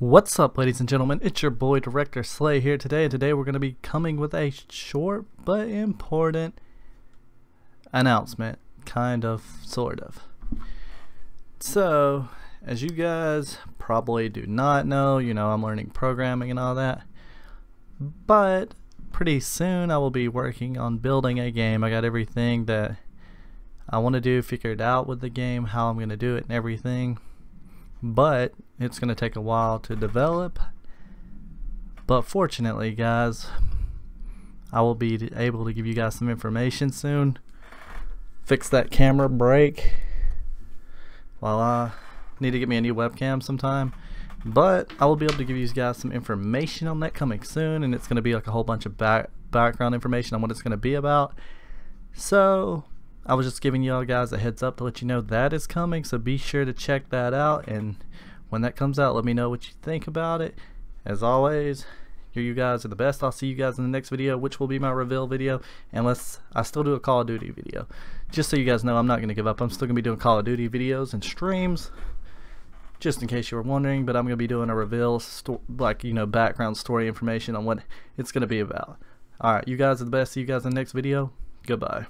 What's up, ladies and gentlemen? It's your boy, Director Slay here today, and today we're going to be coming with a short but important announcement. Kind of, sort of. So, as you guys probably do not know, you know, I'm learning programming and all that. But pretty soon I will be working on building a game. I got everything that I want to do figured out with the game, how I'm going to do it and everything but it's going to take a while to develop. But fortunately guys I will be able to give you guys some information soon. Fix that camera break while I need to get me a new webcam sometime. But I will be able to give you guys some information on that coming soon and it's going to be like a whole bunch of back background information on what it's going to be about. So I was just giving y'all guys a heads up to let you know that is coming, so be sure to check that out. And when that comes out, let me know what you think about it. As always, you guys are the best. I'll see you guys in the next video, which will be my reveal video, unless I still do a Call of Duty video. Just so you guys know, I'm not going to give up. I'm still going to be doing Call of Duty videos and streams, just in case you were wondering. But I'm going to be doing a reveal, like, you know, background story information on what it's going to be about. Alright, you guys are the best. See you guys in the next video. Goodbye.